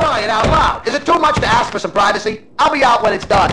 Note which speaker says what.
Speaker 1: crying out loud. Is it too much to ask for some privacy? I'll be out when it's done.